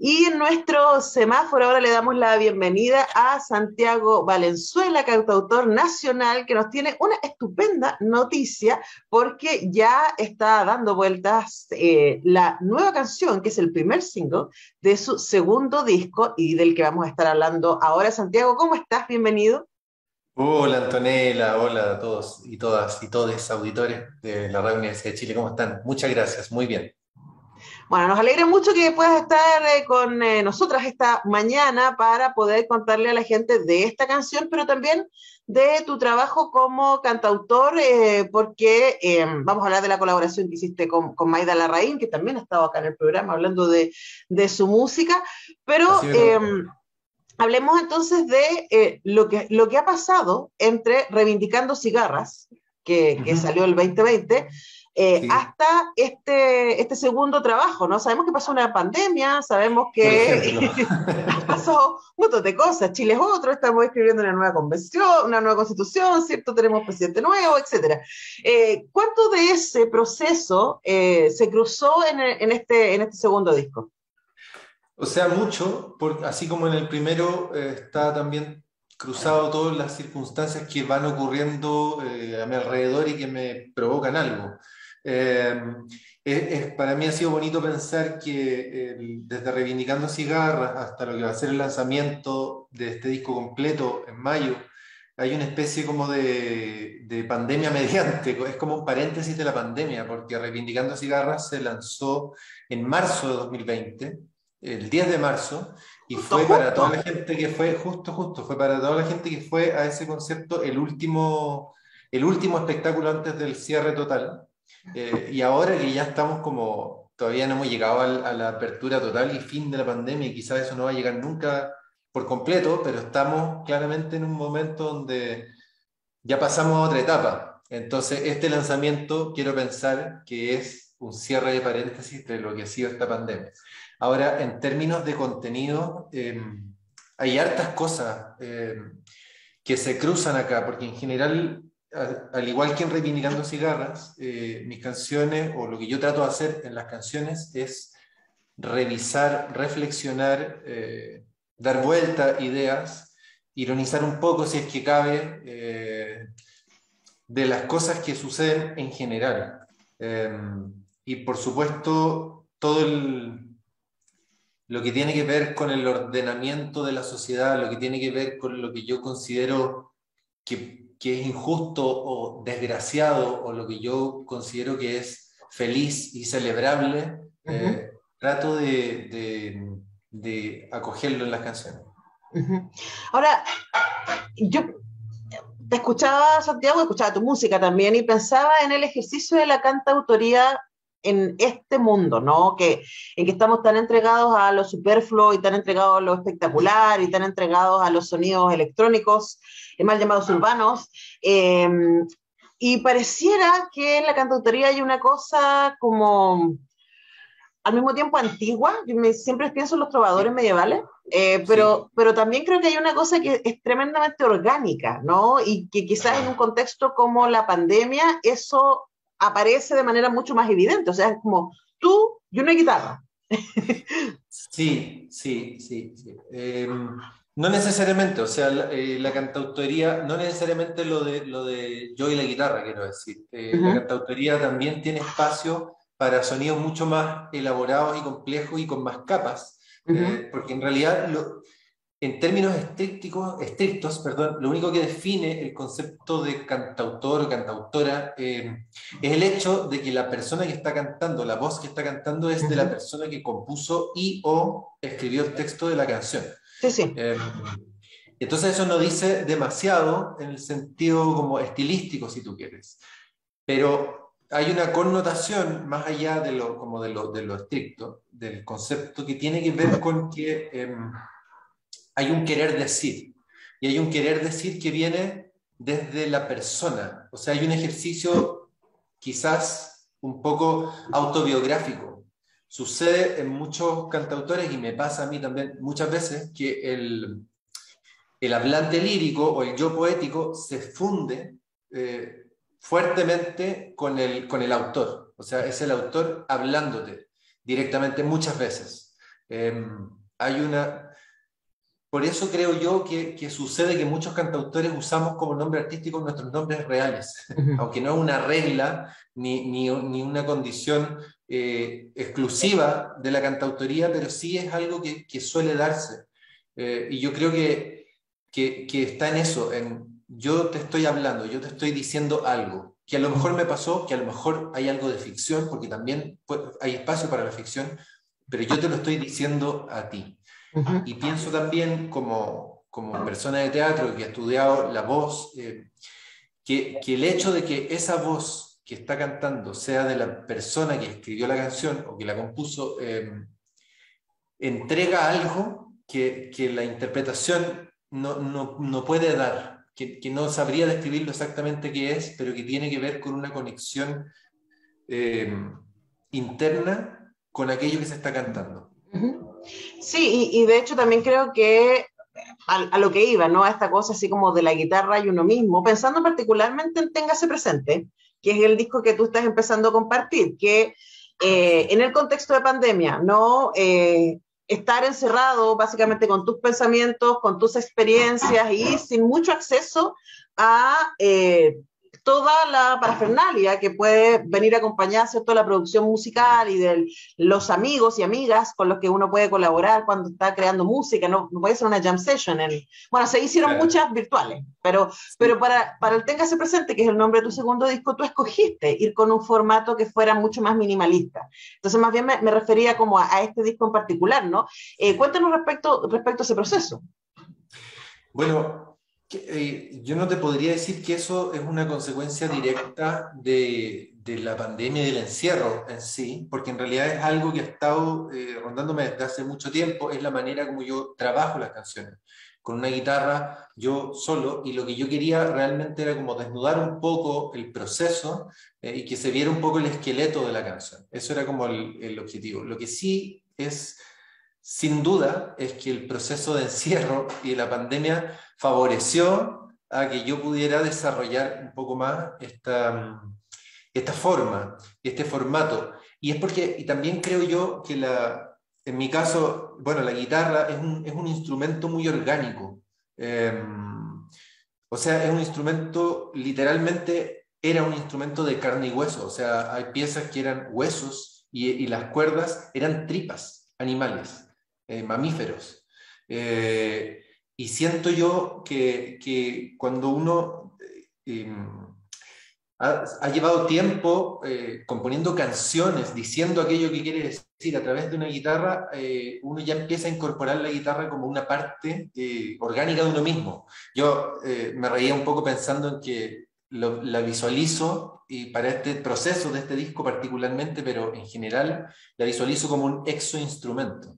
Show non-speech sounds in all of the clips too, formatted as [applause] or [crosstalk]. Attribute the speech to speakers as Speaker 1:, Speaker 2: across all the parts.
Speaker 1: Y en nuestro semáforo ahora le damos la bienvenida a Santiago Valenzuela, cantautor nacional, que nos tiene una estupenda noticia porque ya está dando vueltas eh, la nueva canción, que es el primer single de su segundo disco y del que vamos a estar hablando ahora. Santiago, ¿cómo estás? Bienvenido.
Speaker 2: Hola Antonella, hola a todos y todas y todos auditores de la Radio Universidad de Chile, ¿cómo están? Muchas gracias, muy bien.
Speaker 1: Bueno, nos alegra mucho que puedas estar eh, con eh, nosotras esta mañana para poder contarle a la gente de esta canción, pero también de tu trabajo como cantautor, eh, porque vamos a hablar de la colaboración que hiciste con, con, Maida Larraín, que también ha estado acá en el programa hablando de, de su música, pero em, hablemos entonces de lo, que, lo que ha pasado entre Reivindicando Cigarras, que, que salió el 2020, eh, hasta este, este segundo trabajo, ¿no? Sabemos que pasó una pandemia, sabemos que [laughs] [laughs] pasó un montón de cosas, Chile es otro, estamos escribiendo una nueva convención, una nueva constitución, ¿cierto? Tenemos presidente nuevo, etcétera. Eh, ¿Cuánto de ese proceso eh, se cruzó en, en, este, en este segundo disco?
Speaker 2: O sea, mucho, porque así como en el primero está también cruzado todas las circunstancias que van ocurriendo a mi alrededor y que me provocan algo. Eh, para mí ha sido bonito pensar que desde Reivindicando Cigarras hasta lo que va a ser el lanzamiento de este disco completo en mayo, hay una especie como de, de, pandemia [laughs] mediante, es como un paréntesis de la pandemia, porque Reivindicando Cigarras se lanzó en marzo de 2020, el 10 de marzo, y fue para toda la gente que fue, justo, justo, fue para toda la gente que fue a ese concepto el último, el último espectáculo antes del cierre total. Eh, y ahora que ya estamos como, todavía no hemos llegado a, la apertura total y fin de la pandemia, y quizás eso no va a llegar nunca por completo, pero estamos claramente en un momento donde ya pasamos a otra etapa. Entonces, este lanzamiento quiero pensar que es un cierre de paréntesis de lo que ha sido esta pandemia. Ahora, en términos de contenido, em, hay hartas cosas em, que se cruzan acá, porque en general al igual que en Reivindicando Cigarras, eh, mis canciones, o lo que yo trato de hacer en las canciones, es revisar, reflexionar, eh, dar vuelta ideas, ironizar un poco, si es que cabe, eh, de las cosas que suceden en general. y por supuesto, todo lo que tiene que ver con el ordenamiento de la sociedad, lo que tiene que ver con lo que yo considero que que es injusto o desgraciado o lo que yo considero que es feliz y celebrable, eh, trato de, de, acogerlo en las canciones.
Speaker 1: Ahora, yo te escuchaba, Santiago, escuchaba tu música también y pensaba en el ejercicio de la cantautoría en este mundo, ¿no? Que, en que estamos tan entregados a lo superfluo y tan entregados a lo espectacular y tan entregados a los sonidos electrónicos, eh, mal llamados urbanos. Em, y pareciera que en la cantautoría hay una cosa como al mismo tiempo antigua, yo me, siempre pienso en los trovadores medievales, eh, pero, pero también creo que hay una cosa que es tremendamente orgánica, ¿no? Y que quizás en un contexto como la pandemia, eso aparece de manera mucho más evidente. O sea, es como tú y una guitarra.
Speaker 2: Sí, sí, sí. Em, no necesariamente, o sea, la, eh, cantautoría, no necesariamente lo de, lo de yo y la guitarra, quiero decir. Eh, la cantautoría también tiene espacio para sonidos mucho más elaborados y complejos y con más capas, eh, porque en realidad lo, en términos estrictos, estrictos perdón, lo único que define el concepto de cantautor o cantautora eh, es el hecho de que la persona que está cantando, la voz que está cantando es de la persona que compuso y o escribió el texto de la canción.
Speaker 1: Sí, sí.
Speaker 2: Eh, entonces eso no dice demasiado en el sentido como estilístico, si tú quieres. Pero hay una connotación más allá de lo, como de lo, de lo estricto, del concepto, que tiene que ver con que... Em, hay un querer decir. Y hay un querer decir que viene desde la persona. O sea, hay un ejercicio quizás un poco autobiográfico. Sucede en muchos cantautores y me pasa a mí también muchas veces que el, el hablante lírico o el yo poético se funde eh, fuertemente con el, con el autor. O sea, es el autor hablándote directamente muchas veces. Em, hay una... Por eso creo yo que, que, sucede que muchos cantautores usamos como nombre artístico nuestros nombres reales, [laughs] aunque no es una regla ni, ni, ni una condición eh, exclusiva de la cantautoría, pero sí es algo que, que suele darse. Eh, y yo creo que, que, que, está en eso, en yo te estoy hablando, yo te estoy diciendo algo, que a lo mejor me pasó, que a lo mejor hay algo de ficción, porque también hay espacio para la ficción, pero yo te lo estoy diciendo a ti. Y pienso también como, como persona de teatro que ha estudiado la voz, eh, que, que, el hecho de que esa voz que está cantando sea de la persona que escribió la canción o que la compuso, eh, entrega algo que, que, la interpretación no, no, no puede dar, que, que, no sabría describirlo exactamente qué es, pero que tiene que ver con una conexión eh, interna con aquello que se está cantando.
Speaker 1: Sí, y, de hecho también creo que a, a, lo que iba, ¿no? A esta cosa así como de la guitarra y uno mismo, pensando particularmente en Téngase Presente, que es el disco que tú estás empezando a compartir, que eh, en el contexto de pandemia, ¿no? Eh, estar encerrado básicamente con tus pensamientos, con tus experiencias y sin mucho acceso a eh, toda la parafernalia que puede venir a acompañar toda la producción musical y de los amigos y amigas con los que uno puede colaborar cuando está creando música, no, no puede ser una jam session. En, bueno, se hicieron claro. muchas virtuales, pero, pero para, para el Téngase Presente, que es el nombre de tu segundo disco, tú escogiste ir con un formato que fuera mucho más minimalista. Entonces, más bien me, me refería como a, a, este disco en particular, ¿no? Eh, cuéntanos respecto, respecto a ese proceso.
Speaker 2: Bueno, eh, yo no te podría decir que eso es una consecuencia directa de, de, la pandemia y del encierro en sí, porque en realidad es algo que ha estado eh, rondándome desde hace mucho tiempo, es la manera como yo trabajo las canciones, con una guitarra, yo solo, y lo que yo quería realmente era como desnudar un poco el proceso eh, y que se viera un poco el esqueleto de la canción. Eso era como el, el objetivo. Lo que sí es sin duda es que el proceso de encierro y la pandemia favoreció a que yo pudiera desarrollar un poco más esta, esta forma, este formato. Y es porque, y también creo yo que la, en mi caso, bueno, la guitarra es un, es un instrumento muy orgánico. Eh, o sea, es un instrumento, literalmente era un instrumento de carne y hueso. O sea, hay piezas que eran huesos y, y las cuerdas eran tripas animales eh, mamíferos. Eh, y siento yo que, que cuando uno eh, ha, ha, llevado tiempo componiendo canciones, diciendo aquello que quiere decir a través de una guitarra, uno ya empieza a incorporar la guitarra como una parte orgánica de uno mismo. Yo me reía un poco pensando en que la visualizo y para este proceso de este disco particularmente, pero en general la visualizo como un exoinstrumento.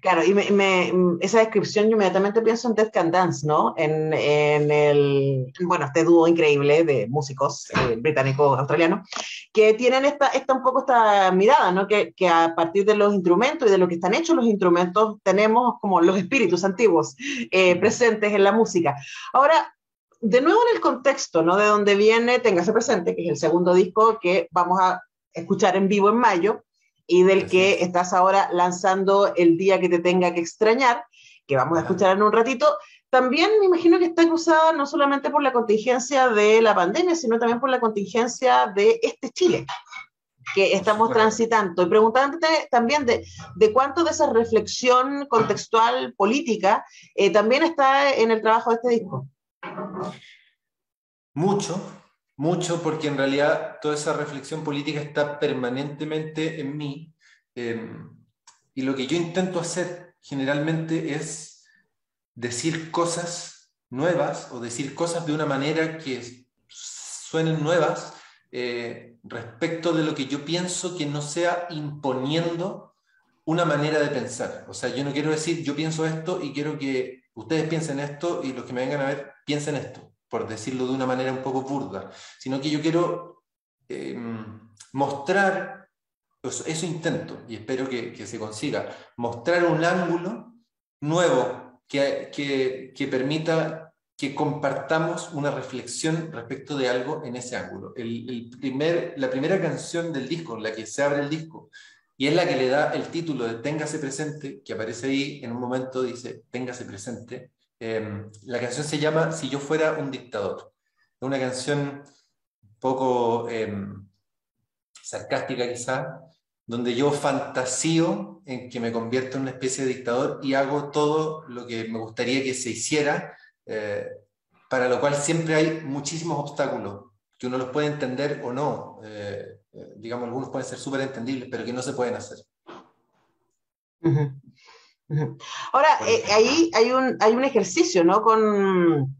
Speaker 1: Claro, y me, me, esa descripción yo inmediatamente pienso en Death Can Dance, ¿no? En, en el, bueno, este dúo increíble de músicos eh, británicos australianos, que tienen esta, esta un poco esta mirada, ¿no? Que, que, a partir de los instrumentos y de lo que están hechos los instrumentos, tenemos como los espíritus antiguos eh, presentes en la música. Ahora, de nuevo en el contexto, ¿no? De donde viene Téngase Presente, que es el segundo disco que vamos a escuchar en vivo en mayo, y del que es. estás ahora lanzando el día que te tenga que extrañar, que vamos a escuchar en un ratito. También me imagino que está cruzada no solamente por la contingencia de la pandemia, sino también por la contingencia de este Chile que estamos transitando. Y preguntándote también de, de, cuánto de esa reflexión contextual política eh, también está en el trabajo de este disco.
Speaker 2: Mucho, mucho porque en realidad toda esa reflexión política está permanentemente en mí eh, y lo que yo intento hacer generalmente es decir cosas nuevas o decir cosas de una manera que suenen nuevas eh, respecto de lo que yo pienso que no sea imponiendo una manera de pensar. O sea, yo no quiero decir yo pienso esto y quiero que ustedes piensen esto y los que me vengan a ver piensen esto por decirlo de una manera un poco burda, sino que yo quiero eh, mostrar, pues eso intento y espero que, que, se consiga, mostrar un ángulo nuevo que, que, que, permita que compartamos una reflexión respecto de algo en ese ángulo. El, el primer, la primera canción del disco, la que se abre el disco, y es la que le da el título de Téngase presente, que aparece ahí en un momento, dice Téngase presente. Em, la canción se llama Si yo fuera un dictador. Es una canción un poco em, sarcástica quizá, donde yo fantasío en que me convierto en una especie de dictador y hago todo lo que me gustaría que se hiciera, eh, para lo cual siempre hay muchísimos obstáculos, que uno los puede entender o no. Eh, eh, digamos, algunos pueden ser súper entendibles, pero que no se pueden hacer.
Speaker 1: Ahora, ahí hay un, hay un ejercicio, ¿no? Con,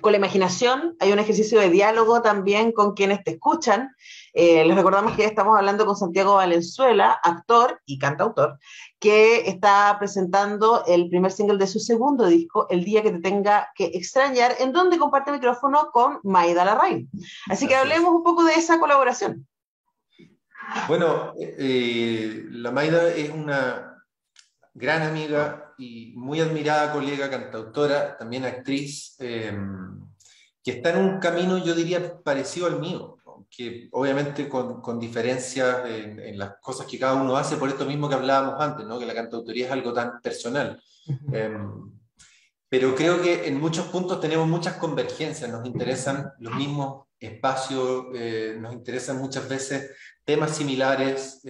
Speaker 1: con la imaginación, hay un ejercicio de diálogo también con quienes te escuchan. Eh, les recordamos que estamos hablando con Santiago Valenzuela, actor y cantautor, que está presentando el primer single de su segundo disco, El día que te tenga que extrañar, en donde comparte micrófono con Maida Larraín. Así que hablemos un poco de esa colaboración.
Speaker 2: Bueno, eh, la Maida es una gran amiga y muy admirada colega, cantautora, también actriz, em, que está en un camino, yo diría, parecido al mío, que obviamente con, con diferencias en, las cosas que cada uno hace, por esto mismo que hablábamos antes, ¿no? que la cantautoría es algo tan personal. Em, pero creo que en muchos puntos tenemos muchas convergencias, nos interesan los mismos espacios, eh, nos interesan muchas veces temas similares.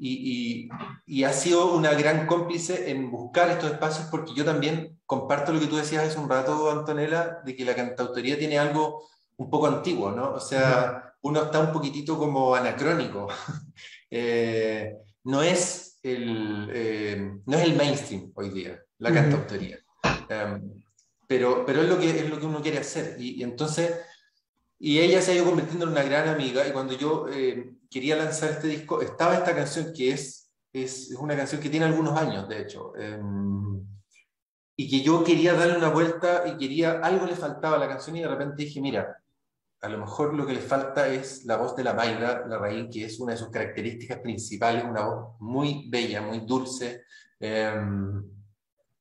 Speaker 2: Em, y, y, ha sido una gran cómplice en buscar estos espacios porque yo también comparto lo que tú decías hace un rato, Antonella, de que la cantautoría tiene algo un poco antiguo, ¿no? O sea, uno está un poquitito como anacrónico. [laughs] Eh, no, es el, eh, no es el mainstream hoy día, la cantautoría. Em, pero, pero es, lo que, es lo que uno quiere hacer. Y, y, entonces, y ella se ha ido convirtiendo en una gran amiga. Y cuando yo eh, quería lanzar este disco, estaba esta canción que es, es, una canción que tiene algunos años, de hecho, em, y que yo quería darle una vuelta y quería, algo le faltaba a la canción y de repente dije, mira, a lo mejor lo que le falta es la voz de la Mayra, la raíz, que es una de sus características principales, una voz muy bella, muy dulce. Em,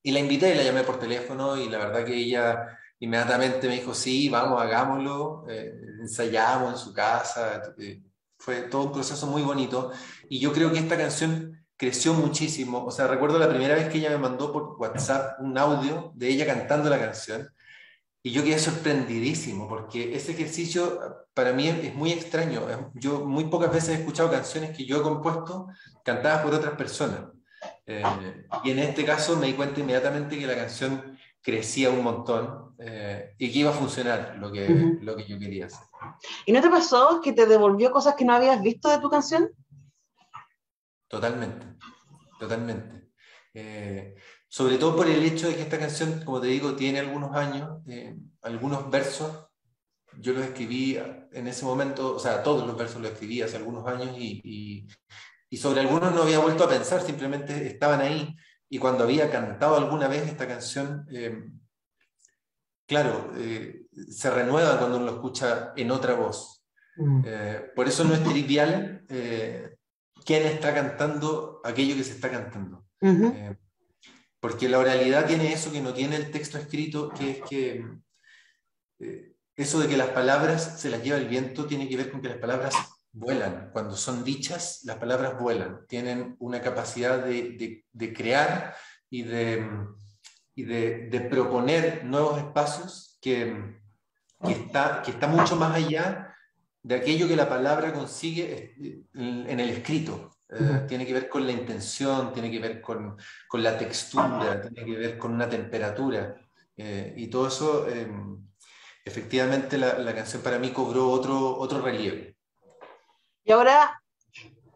Speaker 2: y la invité, la llamé por teléfono y la verdad que ella inmediatamente me dijo, sí, vamos, hagámoslo, eh, ensayamos en su casa. Eh, fue todo un proceso muy bonito y yo creo que esta canción creció muchísimo. O sea, recuerdo la primera vez que ella me mandó por WhatsApp un audio de ella cantando la canción y yo quedé sorprendidísimo porque ese ejercicio para mí es, muy extraño. Yo muy pocas veces he escuchado canciones que yo he compuesto cantadas por otras personas. Eh, y en este caso me di cuenta inmediatamente que la canción crecía un montón eh, y que iba a funcionar lo que, lo que yo quería hacer.
Speaker 1: ¿Y no te pasó que te devolvió cosas que no habías visto de tu canción?
Speaker 2: Totalmente, totalmente. Eh, sobre todo por el hecho de que esta canción, como te digo, tiene algunos años, eh, algunos versos, yo los escribí en ese momento, o sea, todos los versos los escribí hace algunos años y, sobre algunos no había vuelto a pensar, simplemente estaban ahí. Y cuando había cantado alguna vez esta canción, eh, claro, se renueva cuando uno lo escucha en otra voz. Mm. Eh, por eso no es trivial quién está cantando aquello que se está cantando. porque la oralidad tiene eso que no tiene el texto escrito, que es que eso de que las palabras se las lleva el viento tiene que ver con que las palabras vuelan. Cuando son dichas, las palabras vuelan. Tienen una capacidad de, crear y, de, de, proponer nuevos espacios que, está, que está mucho más allá de aquello que la palabra consigue en el escrito. Eh, tiene que ver con la intención, tiene que ver con, la textura, tiene que ver con una temperatura. Eh, y todo eso, em, efectivamente, la, la, canción para mí cobró otro, otro relieve.
Speaker 1: Y ahora,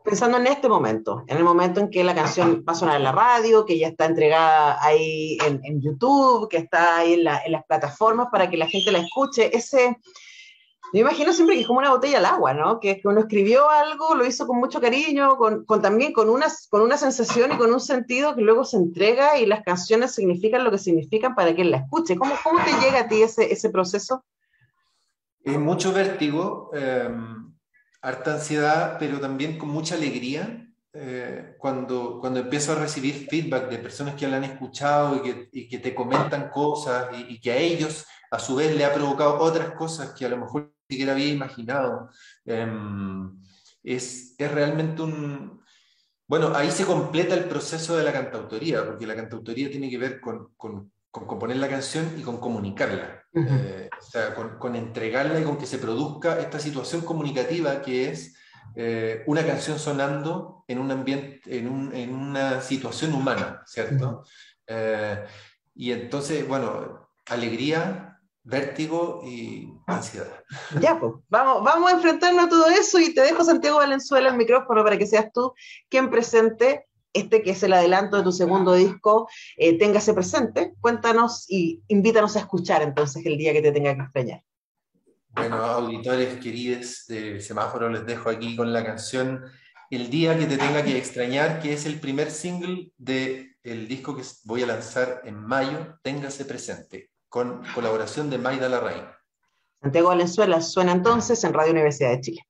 Speaker 1: pensando en este momento, en el momento en que la canción va a sonar en la radio, que ya está entregada ahí en, YouTube, que está ahí en, las plataformas para que la gente la escuche, ese... Yo imagino siempre que es como una botella al agua, ¿no? Que, uno escribió algo, lo hizo con mucho cariño, con, también con una, con una sensación y con un sentido que luego se entrega y las canciones significan lo que significan para quien la escuche. ¿Cómo, cómo te llega a ti ese, ese proceso?
Speaker 2: Es mucho vértigo. Em, harta ansiedad, pero también con mucha alegría eh, cuando, cuando empiezo a recibir feedback de personas que la han escuchado y que, y que te comentan cosas y, que a ellos a su vez le ha provocado otras cosas que a lo mejor ni siquiera había imaginado. Em, es, es, realmente un, Bueno, ahí se completa el proceso de la cantautoría, porque la cantautoría tiene que ver con, con, componer la canción y con comunicarla, eh, o sea, con, con, entregarla y con que se produzca esta situación comunicativa que es eh, una canción sonando en un ambiente, en, un, en una situación humana, ¿cierto? Eh, y entonces, bueno, alegría, vértigo y ansiedad.
Speaker 1: Ya, pues, vamos, vamos a enfrentarnos a todo eso y te dejo, Santiago Valenzuela, el micrófono para que seas tú quien presente este que es el adelanto de tu segundo disco, eh, téngase presente. Cuéntanos y invítanos a escuchar entonces el día que te tenga que extrañar.
Speaker 2: Bueno, auditores queridos de Semáforo, les dejo aquí con la canción El día que te tenga que extrañar, que es el primer single del el disco que voy a lanzar en mayo, Téngase presente, con colaboración de Maida Larraín.
Speaker 1: Santiago Valenzuela suena entonces en Radio Universidad de Chile.